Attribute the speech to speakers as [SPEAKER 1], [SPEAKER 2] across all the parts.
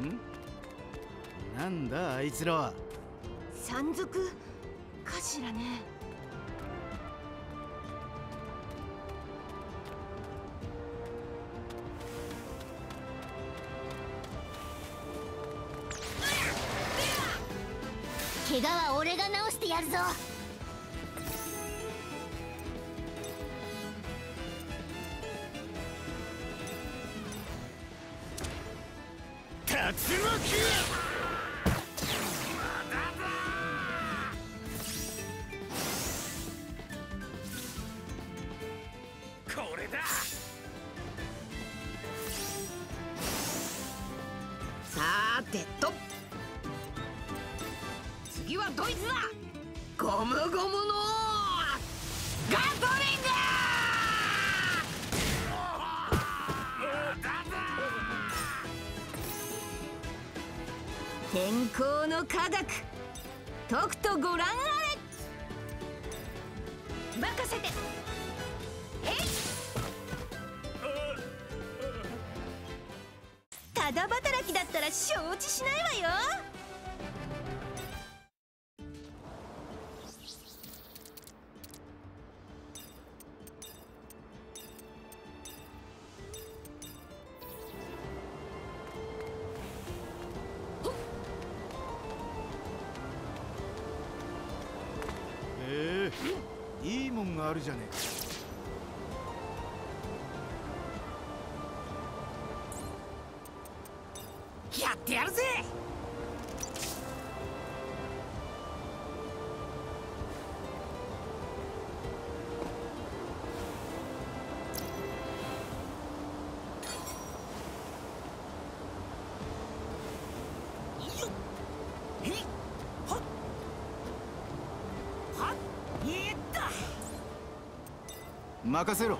[SPEAKER 1] ん？なんだあいつらは？
[SPEAKER 2] 山賊？かしらね？
[SPEAKER 3] 怪我は俺が治してやるぞ
[SPEAKER 2] 健康の科学。とくとご覧あれ。任せて。ただ働きだったら承知しないわよ。
[SPEAKER 1] 任せろ。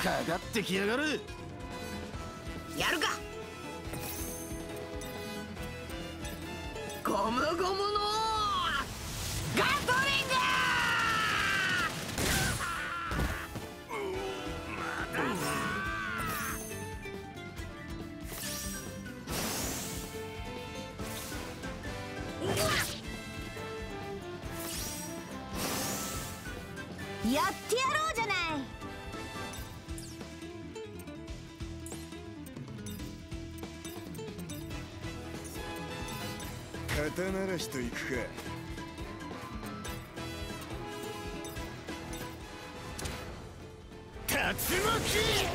[SPEAKER 1] かかってきやがる。
[SPEAKER 4] といく。か
[SPEAKER 5] 竜巻！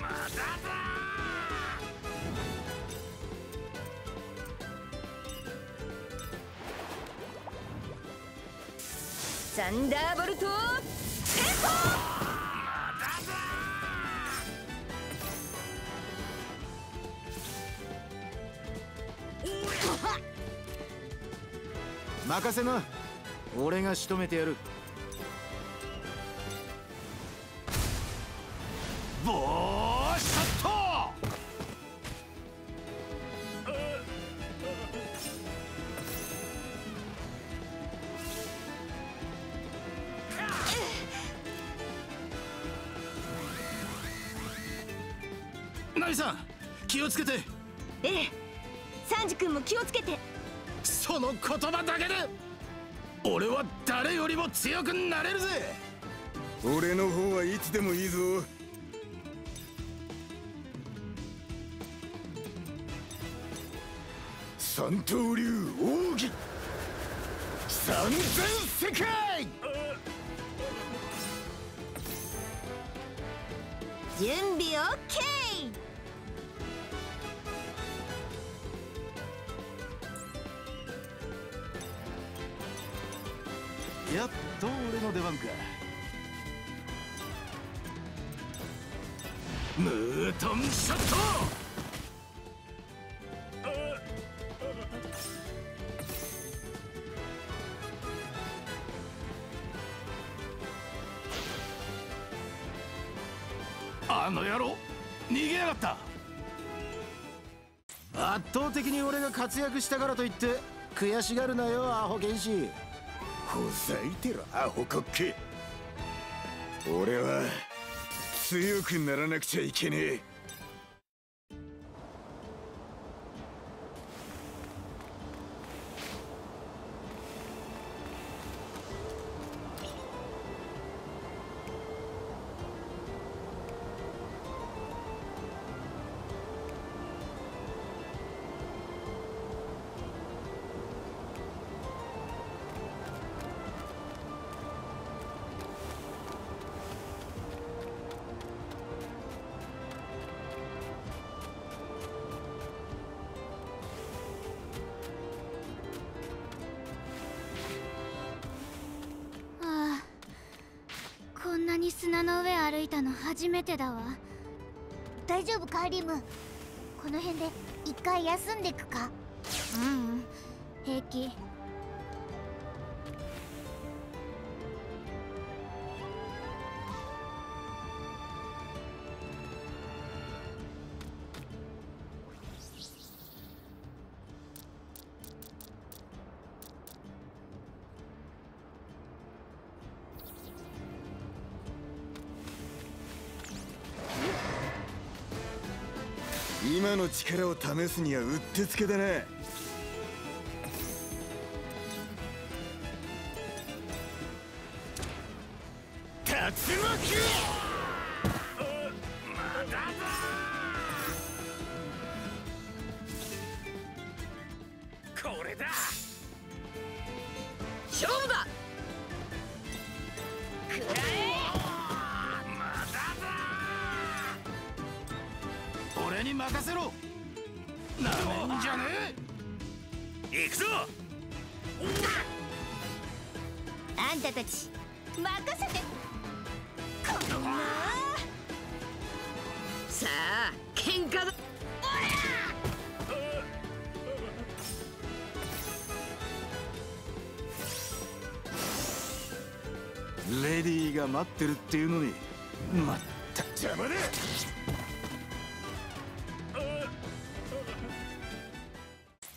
[SPEAKER 5] まだだ！
[SPEAKER 2] サンダーボルトテン
[SPEAKER 1] 任せな。俺が仕留めてやる。
[SPEAKER 5] ボー強くなれるぜ。
[SPEAKER 4] 俺の方はいつでもいいぞ。三刀流奥義。三千世界。
[SPEAKER 3] 準備 OK
[SPEAKER 5] やっと俺の出番か。
[SPEAKER 6] ムートンショットあの野郎逃げやがった。
[SPEAKER 5] 圧倒的に俺が活躍したからといって悔しがるなよアホ剣士。
[SPEAKER 4] ほざいてろアホコッケ俺は強くならなくちゃいけねえ。
[SPEAKER 3] 砂の上歩いたの初めてだわ。大丈夫カーリム？この辺で一回休んでくか？ううん。平気。
[SPEAKER 4] 今の力を試すにはうってつけだな。
[SPEAKER 5] レディーが待ってるっていうのに。まったく
[SPEAKER 4] 邪魔だ。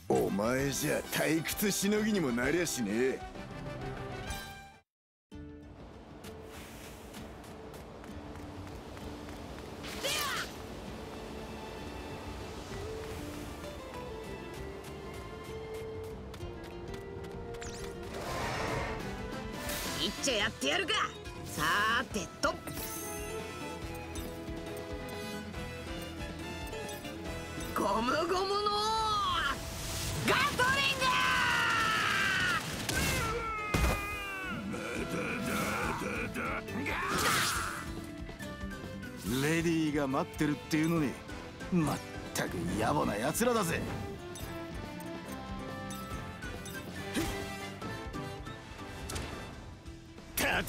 [SPEAKER 4] お前じゃ退屈しのぎにもなりゃしねえ
[SPEAKER 1] ってる
[SPEAKER 5] っていうのにまったく野暮な奴らだぜ。
[SPEAKER 4] 竜巻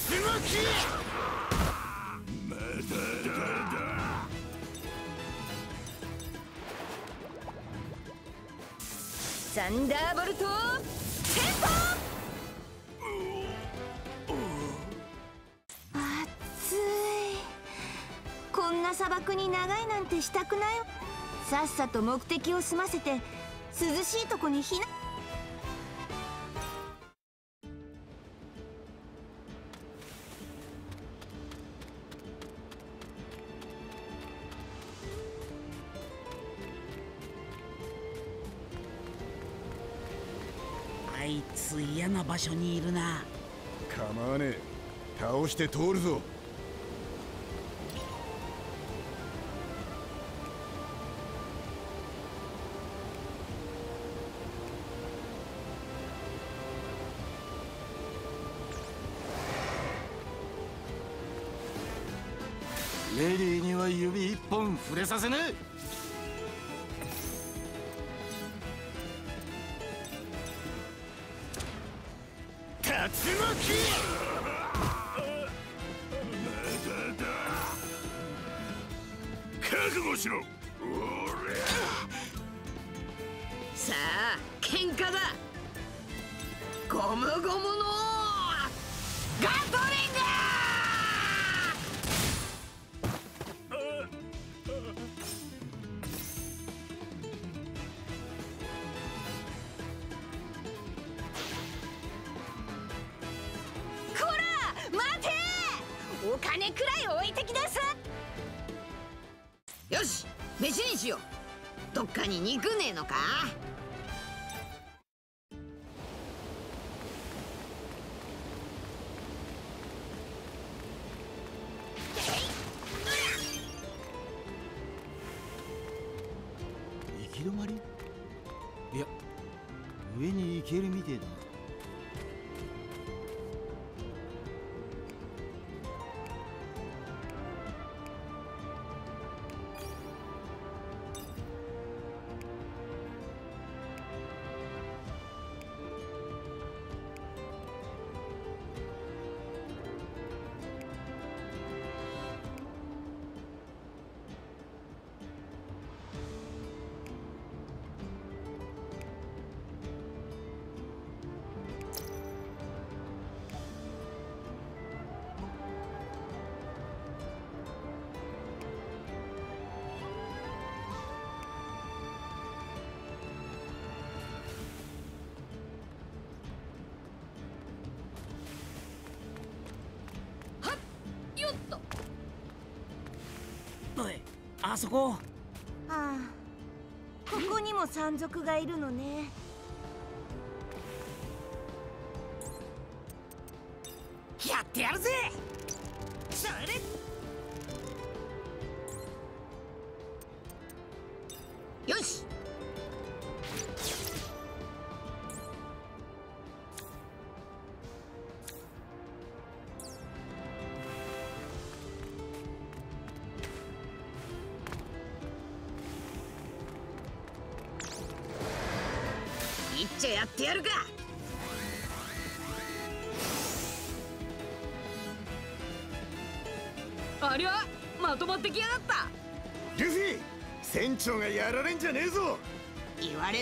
[SPEAKER 1] サンダーボルトテン
[SPEAKER 3] 暑いな砂漠に長いなんてしたくないさっさと目的を済ませて涼しいとこに避難。
[SPEAKER 7] あいつ嫌な場所にいるな。
[SPEAKER 4] 構わねえ。倒して通るぞ
[SPEAKER 5] レディーには指一本触れさせねえ
[SPEAKER 1] き
[SPEAKER 5] 止まりいや上に行けるみてえだな。
[SPEAKER 7] あそこ。
[SPEAKER 2] ああここにも山賊がいるのね。
[SPEAKER 1] やってやるぜ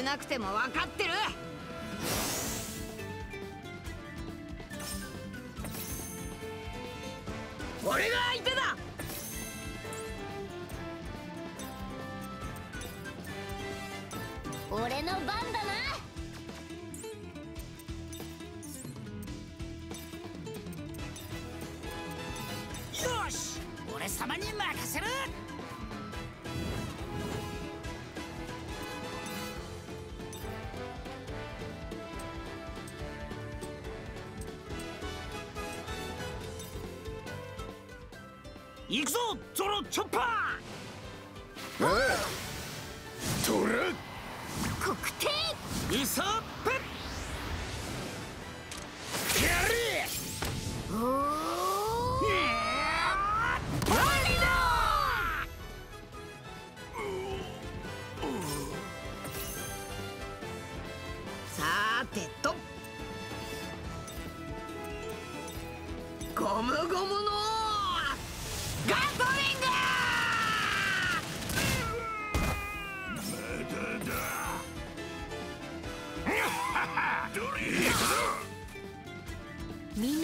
[SPEAKER 1] なくても分かってる。俺が相手だ。
[SPEAKER 3] 俺の番だな。
[SPEAKER 1] よし。俺様に任せる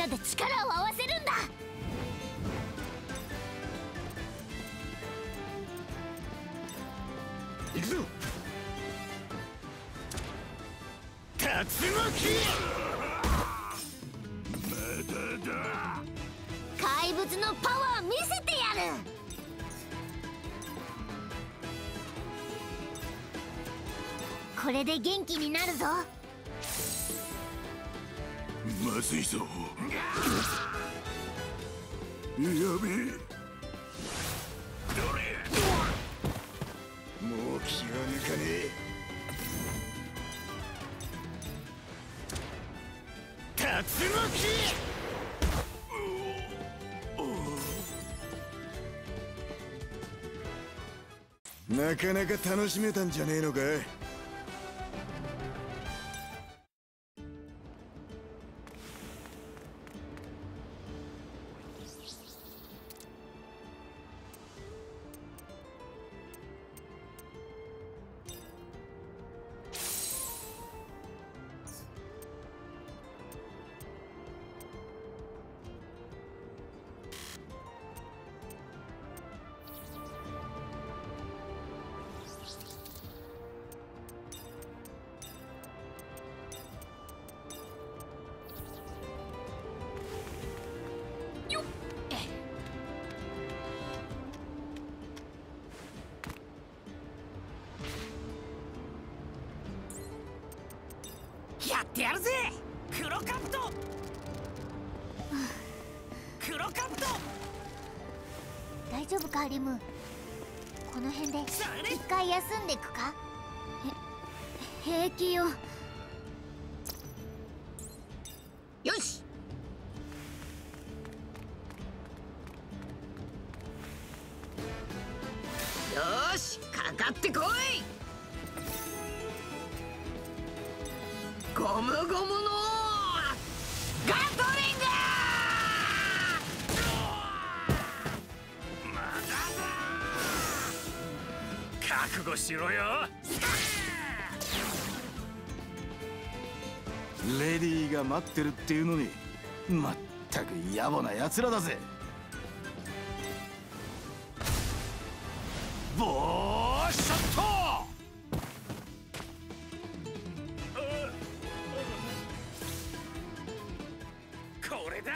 [SPEAKER 3] なで力を合わせるんだ。
[SPEAKER 4] 行くぞ。
[SPEAKER 6] 竜巻。
[SPEAKER 3] 怪物のパワー見せてやる。これで元気になるぞ
[SPEAKER 6] ずいぞやべえ
[SPEAKER 4] もう気が抜かねえ。
[SPEAKER 6] 竜巻。
[SPEAKER 4] なかなか楽しめたんじゃねえのか
[SPEAKER 3] この辺で一回休んでくか？平気よ。
[SPEAKER 1] よし！よしかかってこい！ゴムゴムの
[SPEAKER 6] しろよ。
[SPEAKER 5] レディーが待ってるっていうのにまったく野暮な奴らだぜ。
[SPEAKER 6] ボーショット！これだ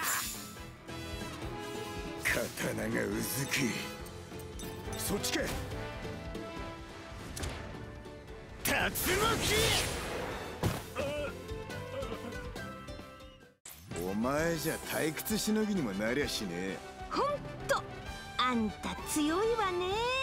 [SPEAKER 4] 刀がうずきお前じゃ退屈しのぎにもなりゃしねえ。
[SPEAKER 2] ほんと。あんた強いわね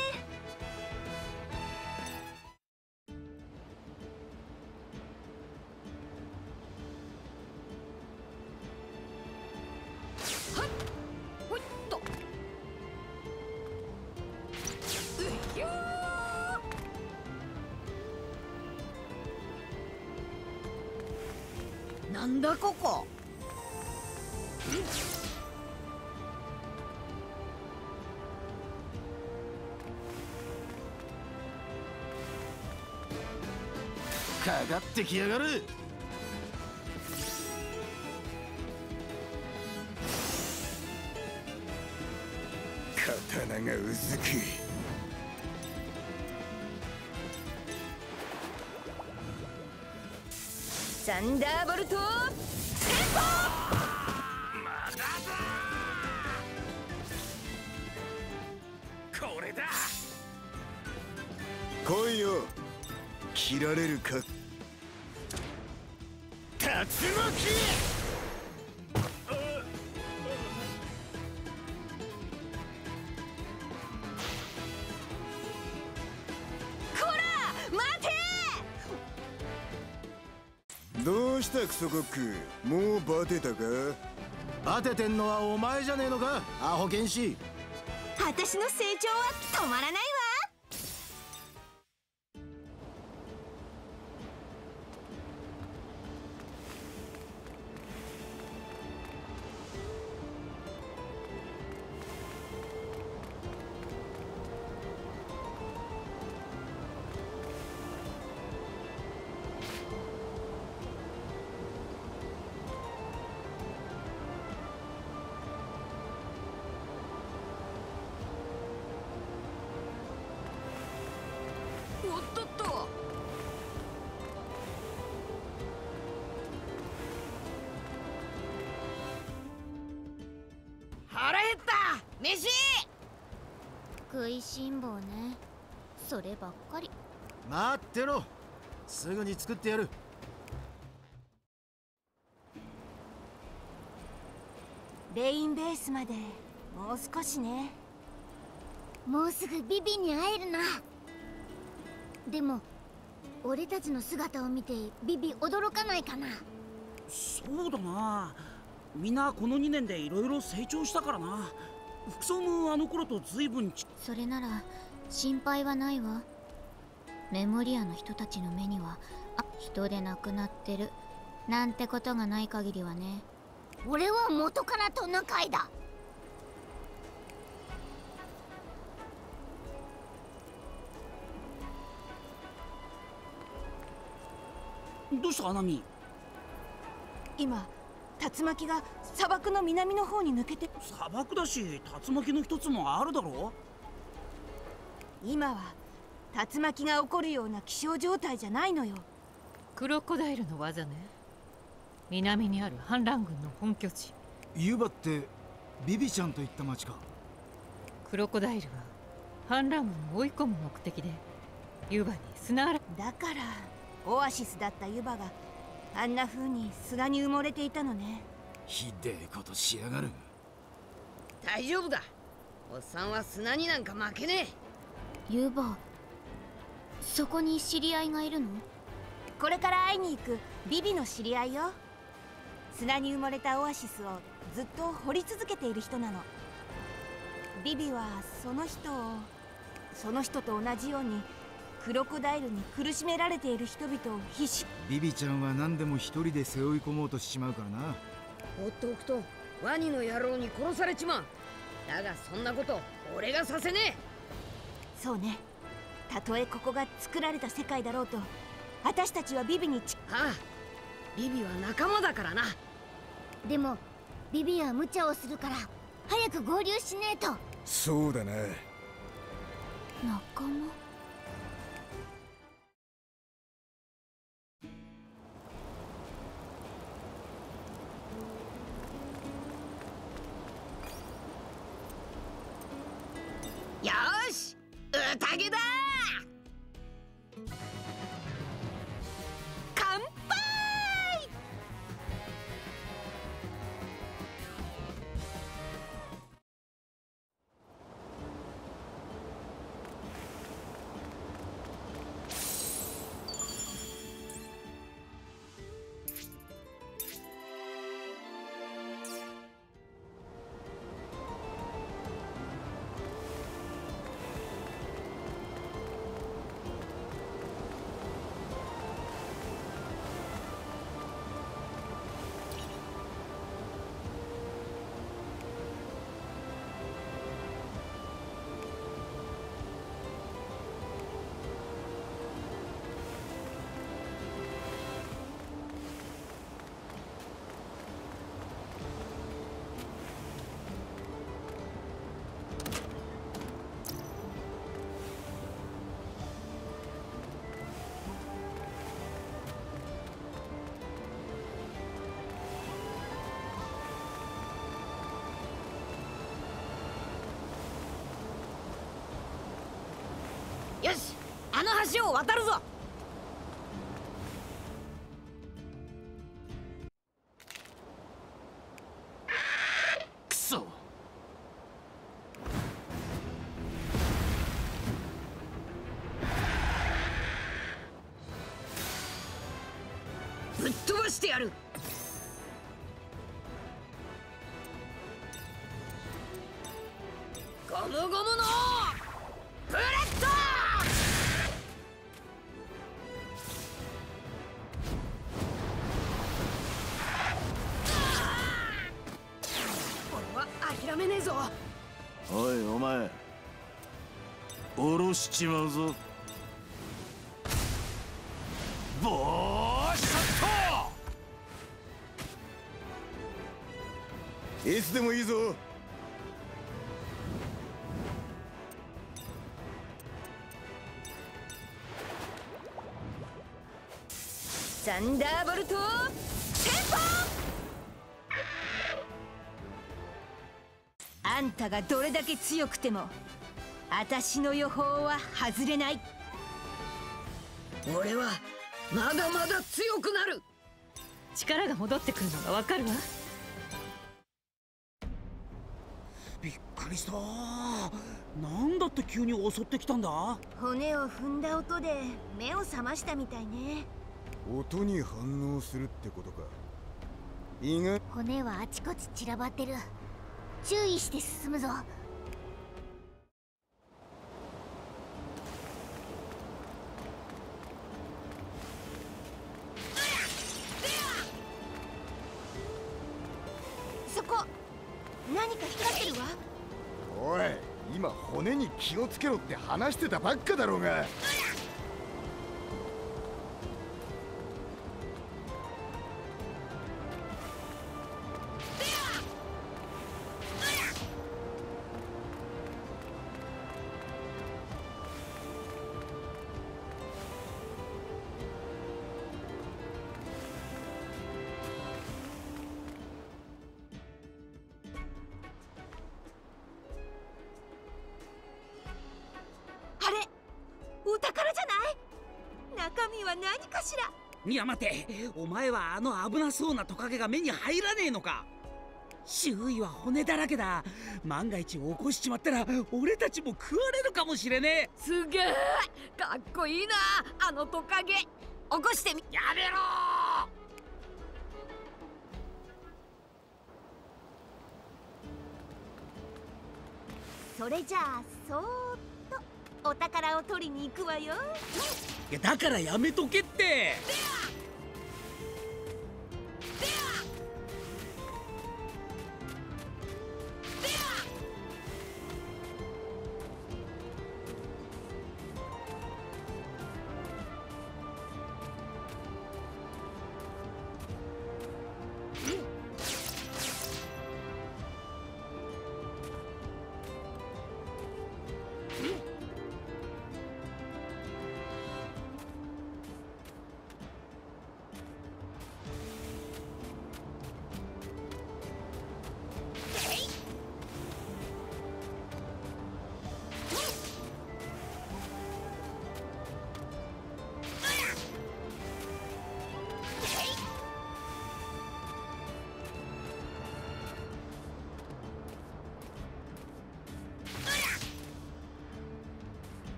[SPEAKER 1] っ
[SPEAKER 5] てきやがる。
[SPEAKER 4] 刀がうずき
[SPEAKER 1] サンダーボルト
[SPEAKER 6] これだ。
[SPEAKER 4] 来いよ。切られるか
[SPEAKER 6] 竜巻
[SPEAKER 1] こら待て
[SPEAKER 4] どうしたクソコック。もうバテたか？
[SPEAKER 5] バテてんのはお前じゃねえのかアホ剣士。
[SPEAKER 2] 私の成長は止まらないわ
[SPEAKER 1] 飯。
[SPEAKER 3] 食いしん坊ね。そればっかり。
[SPEAKER 5] 待ってろ。すぐに作ってやる。
[SPEAKER 2] レインベースまで。もう少しね。
[SPEAKER 3] もうすぐビビに会えるな。でも俺たちの姿を見てビビ驚かないかな。
[SPEAKER 7] そうだな。みんなこの2年でいろいろ成長したからな服装もあの頃と随分ち
[SPEAKER 3] それなら心配はないわ。メモリアの人たちの目にはあ人で亡くなってる。なんてことがない限りはね。
[SPEAKER 1] 俺は元からトナカイだ。
[SPEAKER 7] どうしたアナミ
[SPEAKER 2] 今竜巻が砂漠の南の方に抜けて。
[SPEAKER 7] 砂漠だし竜巻の一つもあるだろ？
[SPEAKER 2] 今は竜巻が起こるような気象状態じゃないのよ。
[SPEAKER 8] クロコダイルの技ね。南にある反乱軍の本拠地。
[SPEAKER 5] ユバってビビちゃんといった町か。
[SPEAKER 8] クロコダイルは反乱軍を追い込む目的でユバに砂嵐。
[SPEAKER 2] だからオアシスだったユバがあんな風に砂に埋もれていたのね。
[SPEAKER 5] ひでえことしやがる。
[SPEAKER 1] 大丈夫だ。おっさんは砂になんか負けね
[SPEAKER 3] ユーバそこに知り合いがいるの？
[SPEAKER 2] これから会いに行くビビの知り合いよ。砂に埋もれたオアシスをずっと掘り続けている人なの。ビビはその人をその人と同じようにクロコダイルに苦しめられている人々を必死。
[SPEAKER 5] ビビちゃんは何でも一人で背負い込もうとしちまうからな。
[SPEAKER 1] 放っておくとワニの野郎に殺されちまう。だがそんなこと俺がさせね
[SPEAKER 2] そうね。たとえここが作られた世界だろうと私たちはビビにち
[SPEAKER 1] えああ。ビビは仲間だからな。
[SPEAKER 3] でもビビは無茶をするから早く合流しねえと。
[SPEAKER 4] そうだな。
[SPEAKER 3] 仲間？
[SPEAKER 1] よしあの橋を渡るぞ。
[SPEAKER 5] ちまうぞ。
[SPEAKER 6] ボーシャット
[SPEAKER 4] いつでもいいぞ。
[SPEAKER 2] サンダーボルトテンポあんたがどれだけ強くても私の予報は外れない。
[SPEAKER 1] 俺はまだまだ強くなる。
[SPEAKER 8] 力が戻ってくるのがわかるわ。
[SPEAKER 7] びっくりした。なんだって急に襲ってきたんだ。
[SPEAKER 2] 骨を踏んだ音で目を覚ましたみたいね。
[SPEAKER 4] 音に反応するってことか。意外
[SPEAKER 3] 骨はあちこち散らばってる。注意して進むぞこ。何か光ってるわ。
[SPEAKER 4] おい今骨に気をつけろって話してたばっかだろうが。
[SPEAKER 7] や待てお前はあの危なそうなトカゲが目に入らねえのか。周囲は骨だらけだ。万が一起こしちまったら俺たちも食われるかもしれねえ。
[SPEAKER 1] すげえかっこいいなあのトカゲ。起こしてみ。
[SPEAKER 7] やめろ！
[SPEAKER 2] それじゃあそーっとお宝を取りに行くわよ。
[SPEAKER 7] いやだからやめとけって。
[SPEAKER 1] こ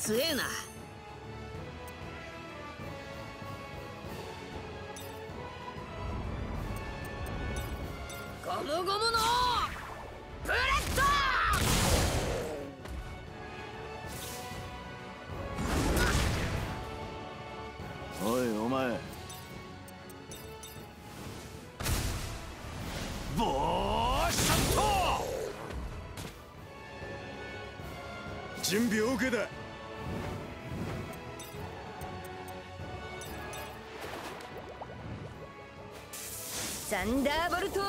[SPEAKER 1] 強えな。ゴムゴムのブレッド！
[SPEAKER 5] おいお前。
[SPEAKER 6] ボーシャット
[SPEAKER 4] 準備 OK だ
[SPEAKER 1] サンダーボルト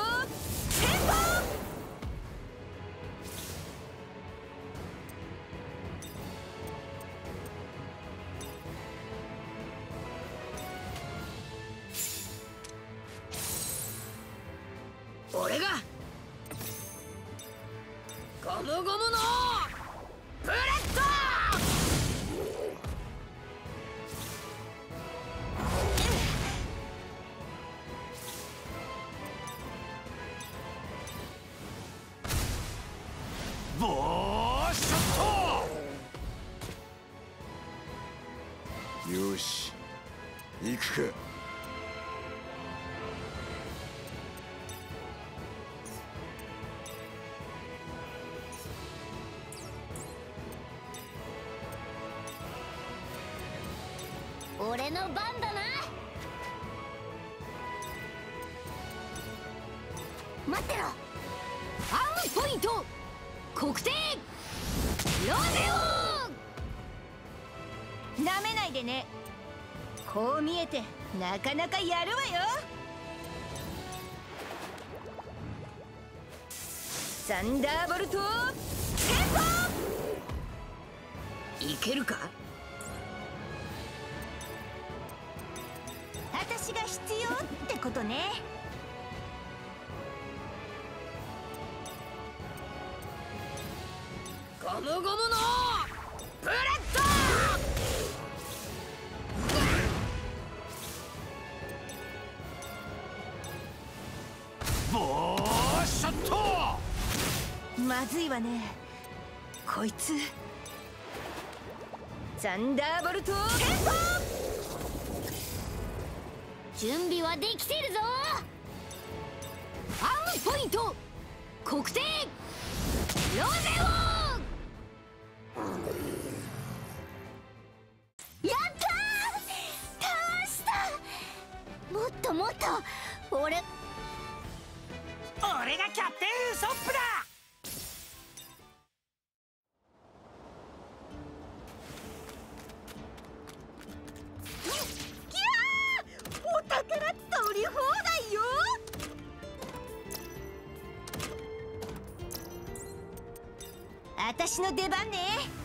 [SPEAKER 4] 行く
[SPEAKER 2] う見えてなかなかやるわよ。サンダーボルト
[SPEAKER 1] オいけるか？
[SPEAKER 2] 私が必要ってことね。
[SPEAKER 1] ムゴムのブレッ
[SPEAKER 2] まずいわね。こいつ。サンダーボルト
[SPEAKER 3] 準備はできてるぞ。
[SPEAKER 1] ファームポイント。国定ロゼ
[SPEAKER 3] や
[SPEAKER 2] 私の出番ね。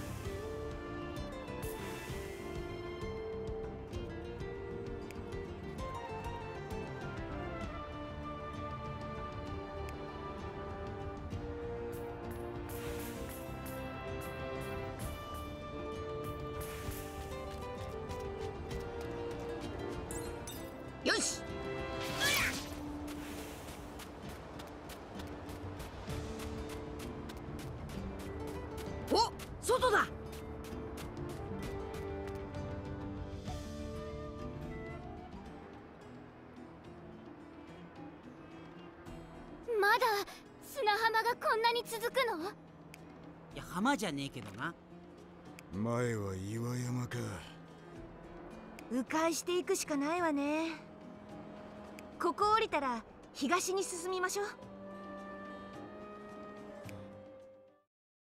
[SPEAKER 7] じゃねえけどな。
[SPEAKER 4] 前は岩山か。
[SPEAKER 2] 迂回していくしかないわね。ここ降りたら東に進みましょう